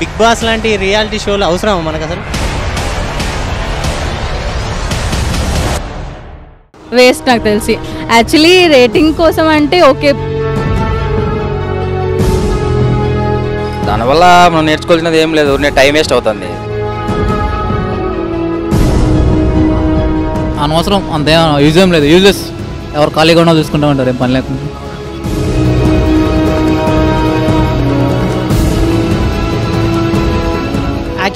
Big boss లాంటి reality షోలు అవసరమా మనకు అసలు వేస్ట్ నాకు తెలిసి. యాక్చువల్లీ రేటింగ్ కోసం అంటే ఓకే. దానివల్ల మనం నేర్చుకోవాల్సినది ఏం లేదు ఊరినే టైం వేస్ట్ అవుతుంది. అనవసరం అంతే యూజ్ ఏం లేదు యూజెస్ ఎవరు ఖాళీగా ఉన్నా చూసుకుంటూ ఉంటారు ఏం పని లేకుండా.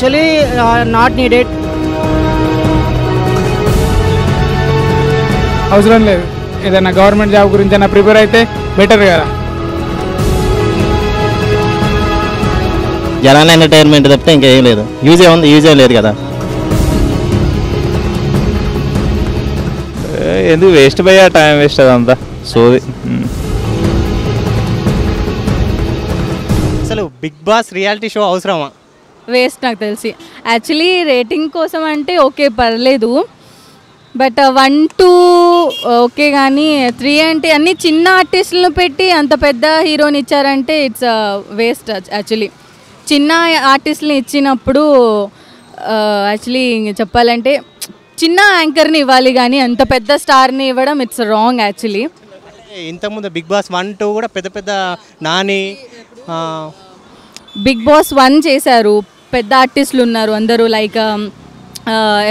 యాక్చువల్లీ నాట్ నీడెడ్ అవసరం లేదు. ఏదైనా గవర్నమెంట్ జాబ్ గురించి అయినా ప్రిపేర్ అయితే బెటర్ కదా. జనాల ఎంటర్టైన్మెంట్ తప్పితే ఇంకేం లేదు. యూజ్ ఏముంది యూజ్ ఏం లేదు కదా. ఎందుకు వేస్ట్ పోయా టైం వేస్ట్ అదంతా? సోది ఉమ్. అసలు బిగ్ బాస్ రియాలిటీ షో అవసరమా? వేస్ట్ నాకు తెలిసి. యాక్చువల్లీ రేటింగ్ కోసం అంటే ఓకే పర్లేదు. బట్ వన్ టూ ఓకే కానీ త్రీ అంటే అన్ని చిన్న ఆర్టిస్టులను పెట్టి అంత పెద్ద హీరోని ఇచ్చారంటే ఇట్స్ వేస్ట్ యాక్చువల్లీ చిన్న ఆర్టిస్టులని ఇచ్చినప్పుడు యాక్చువల్లీ చెప్పాలంటే చిన్న యాంకర్ని ఇవ్వాలి కానీ అంత పెద్ద స్టార్ని ఇవ్వడం ఇట్స్ రాంగ్ యాక్చువల్లీ ఇంతకుముందు బిగ్ బాస్ వన్ టూ కూడా పెద్ద పెద్ద నాని బిగ్ బాస్ వన్ చేశారు. పెద్ద ఆర్టిస్టులు ఉన్నారు. అందరూ లైక్ um,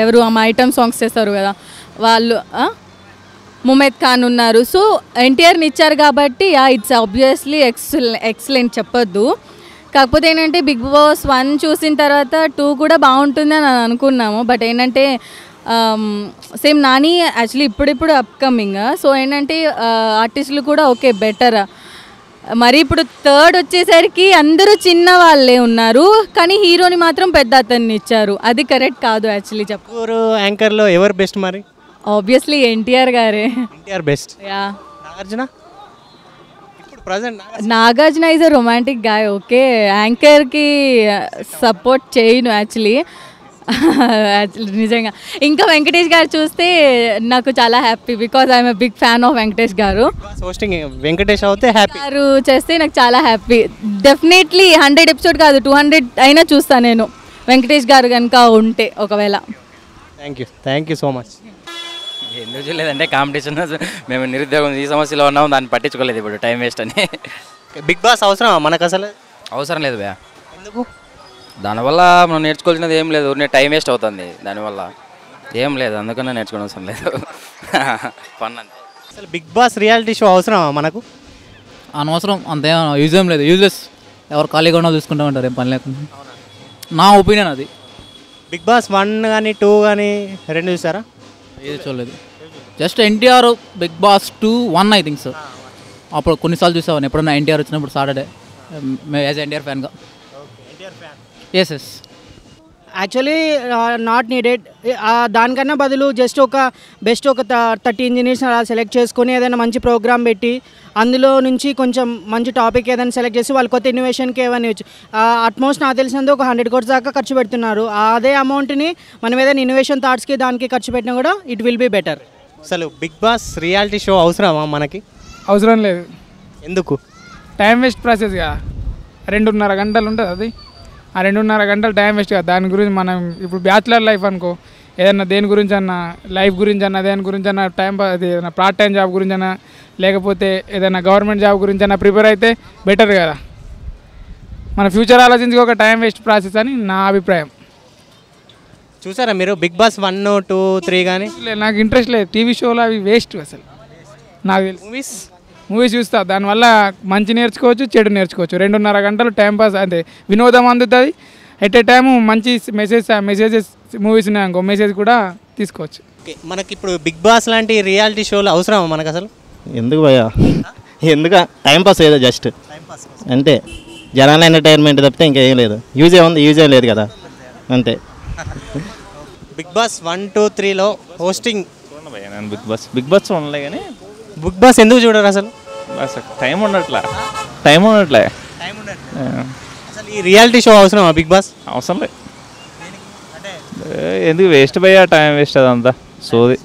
ఎవరు ఆమె ఐటమ్ సాంగ్స్ చేస్తారు కదా. వాళ్ళు ముమేద్ ఖాన్ ఉన్నారు. సో ఎన్టీఆర్ని ఇచ్చారు కాబట్టి ఇట్స్ ఆబ్వియస్లీ ఎక్సల్ ఎక్సలెంట్ చెప్పొద్దు. కాకపోతే ఏంటంటే బిగ్ బాస్ వన్ చూసిన తర్వాత టూ కూడా బాగుంటుంది అని అనుకున్నాము. బట్ ఏంటంటే um, సేమ్ నాని యాక్చువల్లీ ఇప్పుడిప్పుడు అప్కమింగ్ సో ఏంటంటే ఆర్టిస్టులు కూడా ఓకే బెటర్ మరి ఇప్పుడు థర్డ్ వచ్చేసరికి అందరూ చిన్న వాళ్ళే ఉన్నారు కానీ హీరోని మాత్రం పెద్ద అతన్ని ఇచ్చారు. అది కరెక్ట్ కాదు యాక్చువల్లీ చెప్ప యాంకర్లో ఎవరు బెస్ట్ మరి? ఆబ్వియస్లీ ఎన్టీఆర్ గారే. NTR best. Yeah. Nagarjuna? Nagarjuna. Is a romantic guy okay యాంకర్కి support చేయను యాక్చువల్లీ నిజంగా. ఇంకా వెంకటేష్ గారు చూస్తే నాకు చాలా happy because I'm big fan of Venkatesh garu. Hosting Venkatesh అవుతే హ్యాపీ గారు చేస్తే నాకు చాలా హ్యాపీ డెఫినెట్లీ హండ్రెడ్ ఎపిసోడ్ కాదు టూ హండ్రెడ్ అయినా చూస్తాను నేను. వెంకటేష్ గారు కనుక ఉంటే ఒకవేళ. Thank you thank you so much ఎందుకు చూడలేదంటే కాంపిటీషన్ మేము నిరుద్యోగం ఈ సమస్యలో ఉన్నాము దాన్ని పట్టించుకోలేదు ఇప్పుడు టైం వేస్ట్ అని. బిగ్ బాస్ అవసరమా మనకు అసలు? అవసరం లేదు భయ ఎందుకు? దానివల్ల మనం నేర్చుకోవాల్సినది ఏం లేదు ఊరినే టైం వేస్ట్ అవుతుంది. దానివల్ల ఏం లేదు అందుకనే నేర్చుకోవడం అవసరం లేదు. ఫన్ అంతే. అసలు బిగ్ బాస్ రియాలిటీ షో అవసరమా మనకు? అనవసరం అంతే యూజ్ ఏం లేదు. యూజెస్ ఎవరు ఖాళీగా ఉన్నా చూసుకుంటూ ఉంటారు ఏం పని లేకుండా. నా ఒపీనియన్ అది. బిగ్ బాస్ వన్ కానీ టూ కానీ రెండు చూసారా? ఏది చూడలేదు. Just NTR Big Boss two one I think sir అప్పుడు కొన్నిసార్లు చూసాను ఎప్పుడన్నా ఎన్టీఆర్ వచ్చినప్పుడు Saturday as NTR ఫ్యాన్గా yes yes actually not needed దానికన్నా బదులు జస్ట్ ఒక బెస్ట్ ఒక థర్టీ ఇంజనీర్స్ అలా సెలెక్ట్ చేసుకొని ఏదైనా మంచి ప్రోగ్రామ్ పెట్టి అందులో నుంచి కొంచెం మంచి టాపిక్ ఏదైనా సెలెక్ట్ చేసి వాళ్ళు కొత్త ఇన్నోవేషన్కి ఏమైనా ఇవ్వచ్చు అట్మోస్ట్ నాకు తెలిసినందుకు ఒక హండ్రెడ్ కోట్స్ దాకా ఖర్చు పెడుతున్నారు. అదే అమౌంట్ని మనం ఏదైనా ఇన్నోవేషన్ థాట్స్కి దానికి ఖర్చు పెట్టినా కూడా ఇట్ విల్ బీ బెటర్ అసలు బిగ్ బాస్ రియాలిటీ షో అవసరమా మనకి? అవసరం లేదు. ఎందుకు? టైం వేస్ట్ ప్రాసెస్ కదా రెండున్నర గంటలు ఉంటుంది అది. ఆ రెండున్నర గంటలు టైం వేస్ట్ కదా. దాని గురించి మనం ఇప్పుడు బ్యాచులర్ లైఫ్ అనుకో. ఏదన్నా దేని గురించి అన్నా లైఫ్ గురించి అన్నా దేని గురించి అన్నా టైం పా- అది ఏదైనా పార్ట్ టైం జాబ్ గురించి అన్నా లేకపోతే ఏదైనా గవర్నమెంట్ జాబ్ గురించి అన్నా ప్రిపేర్ అయితే బెటర్ కదా. మన ఫ్యూచర్ ఆలోచించి ఒక టైం వేస్ట్ ప్రాసెస్ అని నా అభిప్రాయం. చూసారా మీరు? Big boss one two three కానీ నాకు ఇంట్రెస్ట్ లేదు. టీవీ షోలో అవి వేస్ట్ అసలు. నాకు తెలుసు. మూవీస్ మూవీస్ చూస్తా. దానివల్ల మంచి నేర్చుకోవచ్చు చెడు నేర్చుకోవచ్చు. రెండున్నర గంటలు టైం పాస్ అంతే వినోదం అందుతుంది. ఎట్ ఏ టైం మంచి మెసేజ్ మెసేజెస్ మూవీస్ ఉన్నాయి అనుకో మెసేజ్ కూడా తీసుకోవచ్చు. ఓకే మనకి ఇప్పుడు బిగ్ బాస్ లాంటి రియాలిటీ షోలు అవసరమా మనకు అసలు ఎందుకు భయ్యా? ఎందుకు? టైం పాస్ ఏదో జస్ట్ అంతే. జనాల ఎంటర్టైన్మెంట్ తప్పితే ఇంకేం లేదు. యూజ్ ఏముంది యూజ్ ఏం లేదు కదా. అంతే. బిగ్ బాస్ వన్ టూ త్రీలో hosting big boss big boss ఉండలే కానీ బిగ్ బాస్ ఎందుకు చూడరు అసలు? అసలు టైం ఉండట్లే. టైం ఉండట్లే. ఆ, అసలు ఈ రియాలిటీ షో అవసరమా బిగ్ బాస్? అవసరం లేదు ఎందుకు వేస్ట్ పోయా టైం వేస్ట్ అదంతా. సోది.